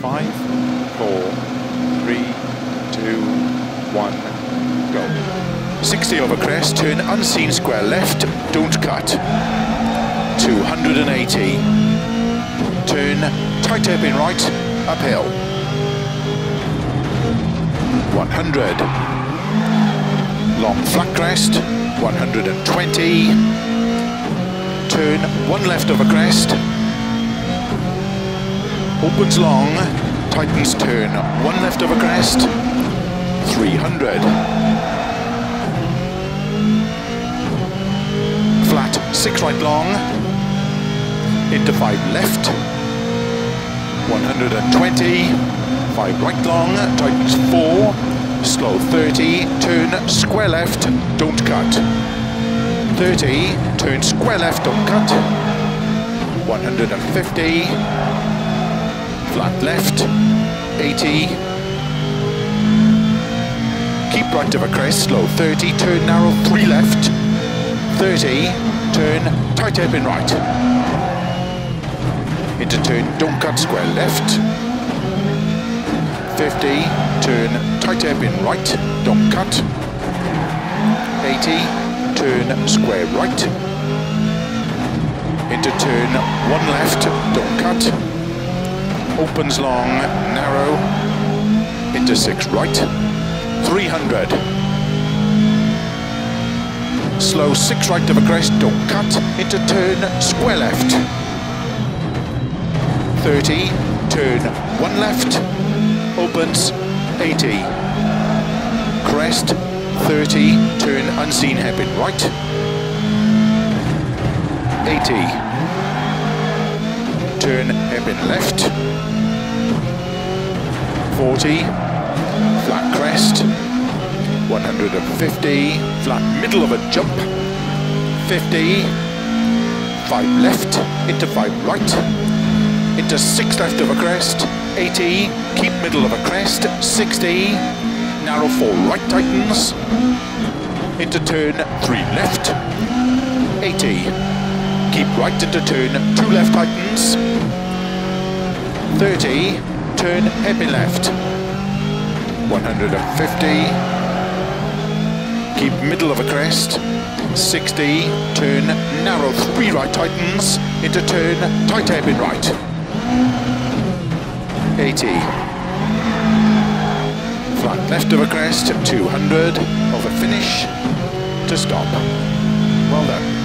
Five, four, three, two, one, go. 60 over crest, turn unseen square left, don't cut. 280. Turn tight up in right, uphill. 100. Long flat crest, 120. Turn one left over crest. Opens long, tightens turn, one left over crest, 300. Flat, six right long, into five left, 120, five right long, tightens four, slow 30, turn square left, don't cut. 30, turn square left, don't cut. 150, flat left, 80. Keep right of a crest, slow 30, turn narrow. 3 left, 30, turn. Tight open right. Into turn, don't cut square. Left, 50, turn. Tight open right, don't cut, 80, turn square right, into turn. One left, don't cut, opens long, narrow, into six right, 300. Slow six right of a crest, don't cut, into turn, square left. 30, turn one left, opens, 80. Crest, 30, turn unseen hairpin right. 80. Turn hairpin left. 40. Flat crest. 150. Flat middle of a jump. 50. 5 left. Into 5 right. Into 6 left of a crest. 80. Keep middle of a crest. 60. Narrow 4 right tightens. Into turn 3 left. 80 keep right into turn, two left tightens, 30, turn hairpin left, 150, keep middle of a crest, 60, turn narrow. Three right tightens, into turn. Tight hairpin right, 80, flat left of a crest, 200, over finish, to stop. Well done.